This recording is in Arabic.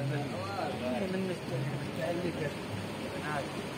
من مستهلك عادي